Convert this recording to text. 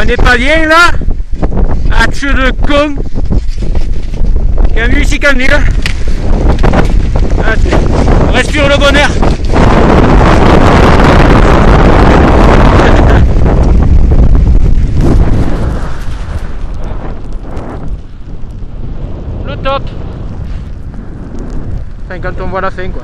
on n'est pas bien là à Churukung. Il y a une musique à venir. Ah, on respire le bonheur. Le top. Enfin, quand on voit la fin quoi.